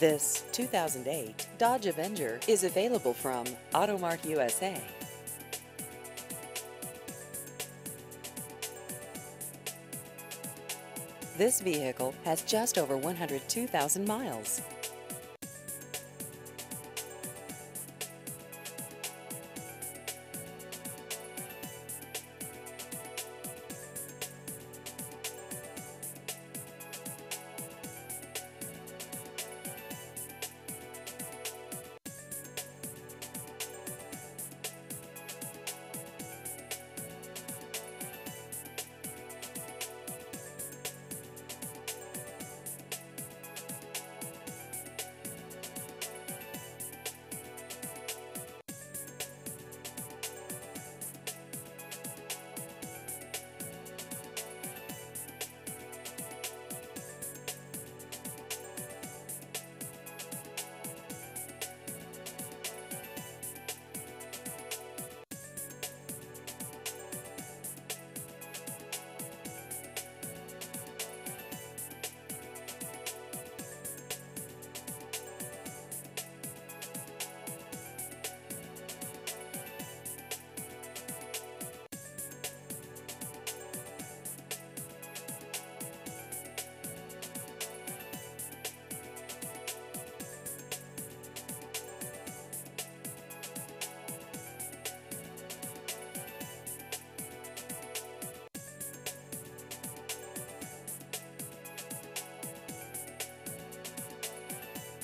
This 2008 Dodge Avenger is available from Auto Mart USA. This vehicle has just over 102,000 miles.